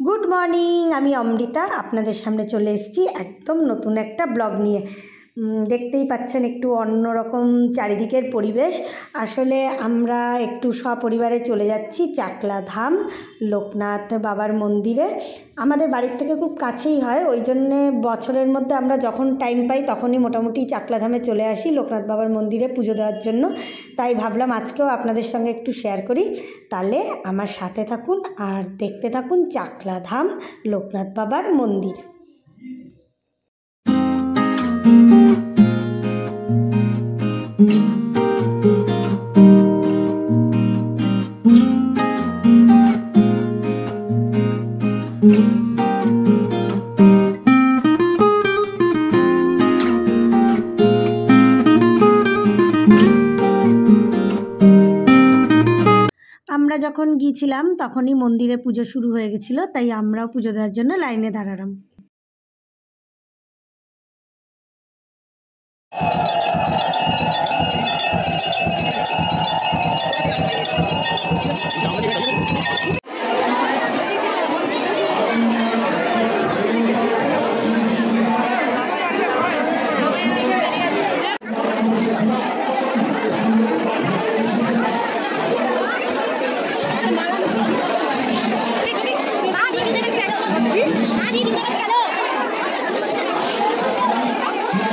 Good morning আমি অমৃতা আপনাদের সামনে চলে এসেছি একদম নতুন একটা ব্লগ নিয়ে। দেখতেই পাচ্ছেন একটু অন্যরকম চারিদিকের পরিবেশ। আসলে আমরা একটু সপরিবারে চলে যাচ্ছি চাকলা ধাম লোকনাথ বাবার মন্দিরে। আমাদের বাড়ির থেকে খুব কাছেই হয়, ওই জন্যে বছরের মধ্যে আমরা যখন টাইম পাই তখনই মোটামুটি চাকলা ধামে চলে আসি লোকনাথ বাবার মন্দিরে পুজো দেওয়ার জন্য। তাই ভাবলাম আজকেও আপনাদের সঙ্গে একটু শেয়ার করি। তাহলে আমার সাথে থাকুন আর দেখতে থাকুন চাকলা ধাম লোকনাথ বাবার মন্দির। আমরা যখন গিয়েছিলাম, তখনই মন্দিরে পুজো শুরু হয়ে গেছিল, তাই আমরাও পুজো দেওয়ার জন্য লাইনে দাঁড়ালাম।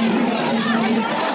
হ্যাঁ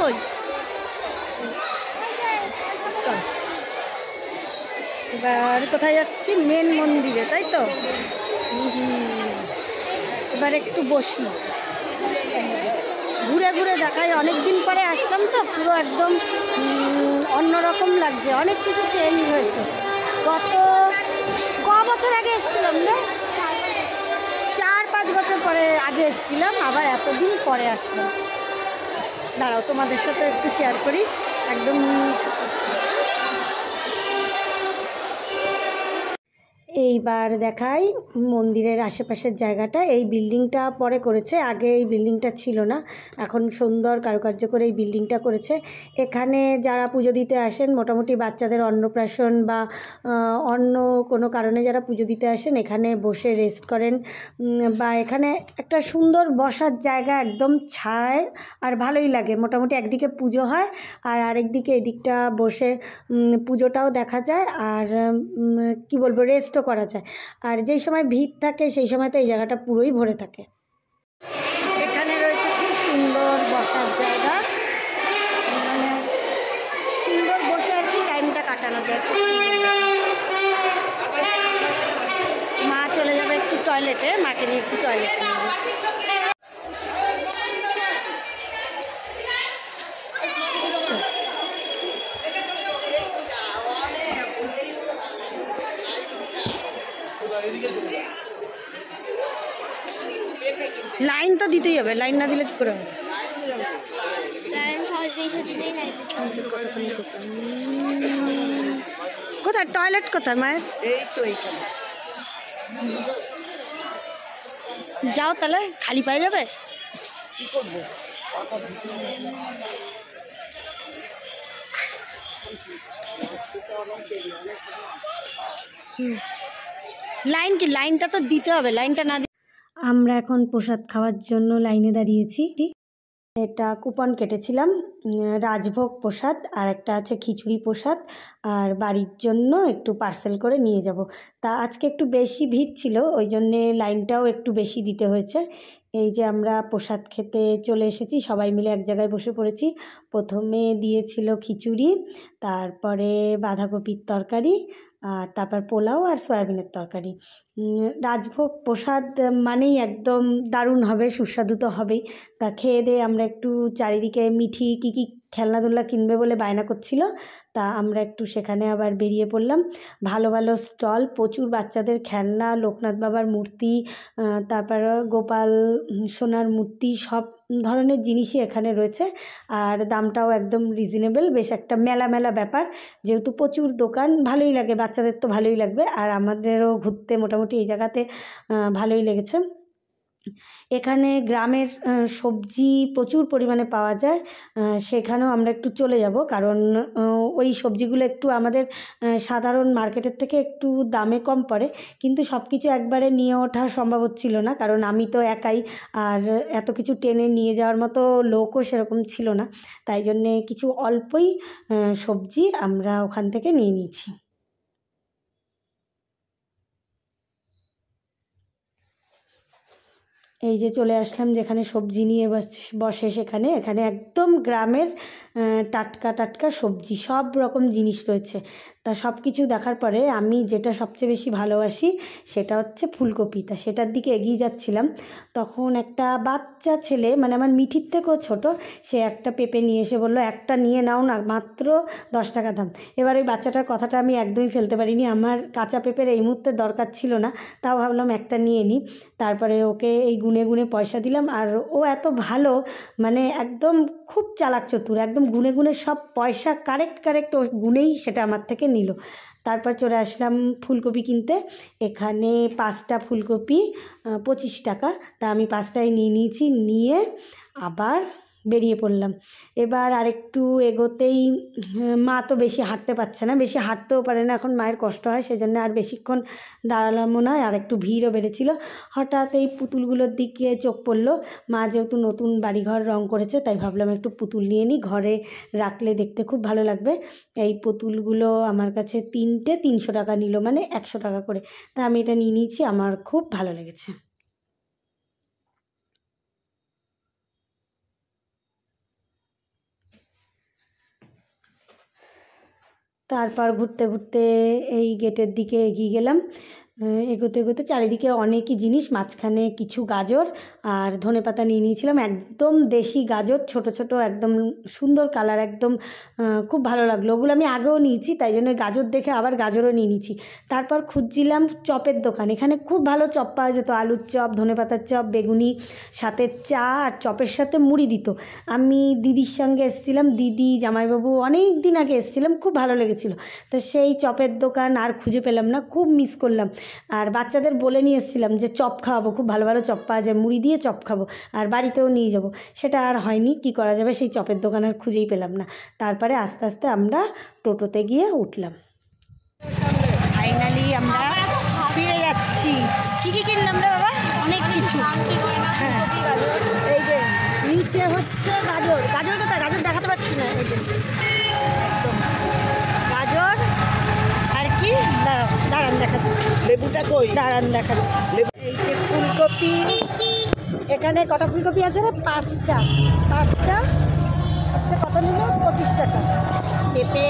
কই? চল। এবার কোথায় যাচ্ছি? মেন মন্দিরে, তাই তো? এবার একটু বসি। ঘুরে ঘুরে দেখাই। অনেক দিন পরে আসলাম তো, পুরো একদম অন্যরকম লাগছে। অনেক কিছু চেঞ্জ হয়েছে। গত ক বছর আগে এসেছিলাম রে? চার পাঁচ বছর পরে আগে এসেছিলাম, আবার এতদিন পরে আসলাম। দাঁড়াও তোমাদের সাথে একটু শেয়ার করি। একদম এইবার দেখাই মন্দিরের আশেপাশের জায়গাটা। এই বিল্ডিংটা পরে করেছে, আগে এই বিল্ডিংটা ছিল না, এখন সুন্দর কারুকার্য করে এই বিল্ডিংটা করেছে। এখানে যারা পুজো দিতে আসেন, মোটামুটি বাচ্চাদের অন্নপ্রাশন বা অন্য কোনো কারণে যারা পুজো দিতে আসেন, এখানে বসে রেস্ট করেন। বা এখানে একটা সুন্দর বসার জায়গা একদম ছায়, আর ভালোই লাগে। মোটামুটি একদিকে পুজো হয়, আর আরেকদিকে এদিকটা বসে পুজোটাও দেখা যায়। আর কি বলব রেস্টও করা যায়। আর যেই সময় ভিড় থাকে, সেই সময় তো এই জায়গাটা পুরোই ভরে থাকে। এখানে রয়েছে খুব সুন্দর বসার জায়গা। মানে সুন্দর বসে আর কি টাইমটা কাটানো যায়। মা চলে যাবে একটু টয়লেটে মাকে নিয়ে একটু টয়লেটে লাইন তো দিতেই হবে লাইন না দিলে কি করে হবে? কোথায়? টয়লেট কোথায় মায়ের? এই তো এইখানে। যাও তাহলে খালি পায়ে যাবে? কি করব? হুম। লাইন কি, লাইনটা তো দিতে হবে, লাইনটা না আমরা এখন প্রসাদ খাওয়ার জন্য লাইনে দাঁড়িয়েছি। এটা কুপন কেটেছিলাম রাজভোগ প্রসাদ আর একটা আছে খিচুড়ি প্রসাদ, আর বাড়ির জন্য একটু পার্সেল করে নিয়ে যাব। তা আজকে একটু বেশি ভিড় ছিল, ওই জন্যে লাইনটাও একটু বেশি দিতে হয়েছে। এই যে আমরা প্রসাদ খেতে চলে এসেছি, সবাই মিলে এক জায়গায় বসে পড়েছি। প্রথমে দিয়েছিল খিচুড়ি, তারপরে বাঁধাকপির তরকারি আর তারপর পোলাও আর সয়াবিনের তরকারি। রাজভোগ, প্রসাদ মানেই একদম দারুণ হবে, সুস্বাদু তো হবেই। তা খেয়ে দেয়ে আমরা একটু চারিদিকে মিঠি, কী কী খেলনাধুলা কিনবে বলে বায়না করছিল। তা আমরা একটু সেখানে আবার বেরিয়ে পড়লাম। ভালো ভালো স্টল, প্রচুর বাচ্চাদের খেলনা, লোকনাথ বাবার মূর্তি তারপর গোপাল সোনার মূর্তি, সব ধরনের জিনিসই এখানে রয়েছে। আর দামটাও একদম রিজনেবল বেশ একটা মেলা মেলা ব্যাপার। যেহেতু প্রচুর দোকান, ভালোই লাগে, বাচ্চাদের তো ভালোই লাগবে। আর আমাদেরও ঘুরতে মোটামুটি এই জায়গাতে ভালোই লেগেছে। এখানে গ্রামের সবজি প্রচুর পরিমাণে পাওয়া যায়। সেখানেও আমরা একটু চলে যাব কারণ ওই সবজিগুলো একটু আমাদের সাধারণ মার্কেটের থেকে একটু দামে কম পড়ে। কিন্তু সব কিছু একবারে নিয়ে ওঠা সম্ভব হচ্ছিল না কারণ আমি তো একাই আর এত কিছু টেনে নিয়ে যাওয়ার মতো লোকও সেরকম ছিল না। তাই জন্যে কিছু অল্পই সবজি আমরা ওখান থেকে নিয়ে নিয়েছি। এই যে চলে আসলাম যেখানে সবজি নিয়ে বসে সেখানে। এখানে একদম গ্রামের টাটকা টাটকা সবজি, সব রকম জিনিস রয়েছে। তা সব কিছু দেখার পরে আমি যেটা সবচেয়ে বেশি ভালোবাসি সেটা হচ্ছে ফুলকপি। তা সেটার দিকে এগিয়ে যাচ্ছিলাম। তখন একটা বাচ্চা ছেলে মানে আমার মিঠির থেকেও ছোটো, সে একটা পেঁপে নিয়ে এসে বলল, একটা নিয়ে নাও না, মাত্র দশ টাকা দাম। এবার ওই বাচ্চাটার কথাটা আমি একদমই ফেলতে পারিনি। আমার কাঁচা পেঁপের এই মুহূর্তে দরকার ছিল না, তাও ভাবলাম একটা নিয়ে নিই তারপরে ওকে এই গুনে গুনে পয়সা দিলাম, আর ও এত ভালো মানে একদম খুব চালাক চতুর, একদম গুনে গুনে সব পয়সা কারেক্ট কারেক্ট ও গুনেই সেটা আমার থেকে নিল। তারপর চলে আসলাম ফুলকপি কিনতে। এখানে পাঁচটা ফুলকপি পঁচিশ টাকা। তা আমি পাঁচটাই নিয়ে নিয়েছি। নিয়ে আবার বেরিয়ে পড়লাম। এবার আরেকটু এগোতেই মা তো বেশি হাঁটতে পারছে না, বেশি হাঁটতেও পারে না, এখন মায়ের কষ্ট হয়, সেজন্য আর বেশিক্ষণ দাঁড়ালাম মনে হয় আর একটু ভিড়ও বেড়েছিল। হঠাৎ এই পুতুলগুলোর দিকে চোখ পড়ল। মা যেহেতু নতুন বাড়িঘর রং করেছে, তাই ভাবলাম একটু পুতুল নিয়ে নিই ঘরে রাখলে দেখতে খুব ভালো লাগবে। এই পুতুলগুলো আমার কাছে তিনটে, তিনশো টাকা নিল মানে একশো টাকা করে। তা আমি এটা নিয়ে নিয়েছি, আমার খুব ভালো লেগেছে। তারপর ঘুরতে ঘুরতে এই গেটের দিকে এগিয়ে গেলাম। এগোতে এগোতে চারিদিকে অনেকই জিনিস, মাঝখানে কিছু গাজর আর ধনেপাতা নিয়ে নিয়েছিলাম। একদম দেশি গাজর, ছোট ছোট, একদম সুন্দর কালার একদম খুব ভালো লাগল। ওগুলো আমি আগেও নিয়েছি, তাই জন্য গাজর দেখে আবার গাজরও নিয়ে নিয়েছি। তারপর খুঁজছিলাম চপের দোকান। এখানে খুব ভালো চপ পাওয়া যেত, আলুর চপ ধনেপাতার চপ, বেগুনি, সাথে চা আর চপের সাথে মুড়ি দিত। আমি দিদির সঙ্গে এসেছিলাম, দিদি, জামাইবাবু অনেক দিন আগে এসেছিলাম, খুব ভালো লেগেছিল। তো সেই চপের দোকান আর খুঁজে পেলাম না, খুব মিস করলাম। আর বাচ্চাদের বলে নিয়ে এসেছিলাম যে চপ খাওয়াবো খুব ভালো ভালো চপ পাওয়া যায় মুড়ি দিয়ে চপ খাব আর বাড়িতেও নিয়ে যাব। সেটা আর হয়নি কি করা যাবে সেই চপের দোকান আর খুঁজেই পেলাম না। তারপরে আস্তে আস্তে আমরা টোটোতে গিয়ে উঠলাম। ফাইনালি আমরা ফিরে যাচ্ছি। কি কি কিনলাম রে বাবা? অনেক কিছু। হ্যাঁ। এই যে নিচে হচ্ছে গাজর। গাজর কোথায়? গাজর দেখাতে পারছি না এই যে। একদম। গাজর আর কি দাঁড়াও দাঁড়ান দেখাচ্ছি লেবুটা কই? দাঁড়ান দেখাচ্ছি। এই যে ফুলকপি এখানে কটা ফুলকপি আছে রে? পাঁচটা। পাঁচটা? হচ্ছে কত নিল পঁচিশ টাকা। পেঁপে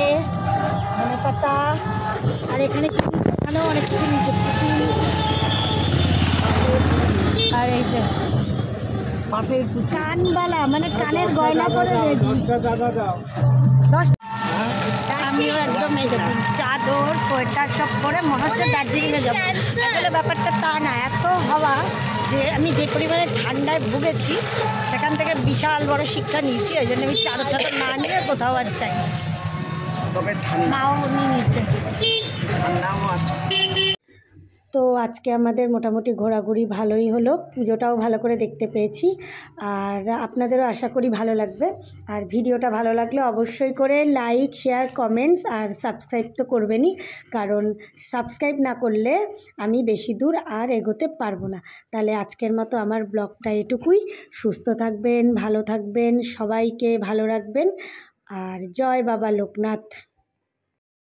ধনে পাতা আর এখানে কি? এখানেও অনেক কিছু নিচে পুতুল আর এই যে কানবালা মানে কানের গয়না পরে রেডি। দশ চাদর সব করে মনে হচ্ছে দার্জিলিংয়ে যাব। আসলে ব্যাপারটা তা না এত হওয়া যে আমি যে পরিমাণে ঠান্ডায় ভুগেছি সেখান থেকে বিশাল বড় শিক্ষা নিয়েছি ওই জন্য আমি চাদর টাদর না নিয়ে কোথাও আর চাই মাও নিয়ে নিয়েছে ঠান্ডাও আছে। তো আজকে আমাদের মোটামুটি ঘোরাঘুরি ভালোই হলো। পুজোটাও ভালো করে দেখতে পেয়েছি। আর আপনাদেরও আশা করি ভালো লাগবে। আর ভিডিওটা ভালো লাগলে অবশ্যই করে লাইক, শেয়ার, কমেন্টস আর সাবস্ক্রাইব তো করবেনই। কারণ সাবস্ক্রাইব না করলে আমি বেশি দূর আর এগোতে পারব না। তাহলে আজকের মতো আমার ব্লগটা এটুকুই। সুস্থ থাকবেন, ভালো থাকবেন, সবাইকে ভালো রাখবেন। আর জয় বাবা লোকনাথ।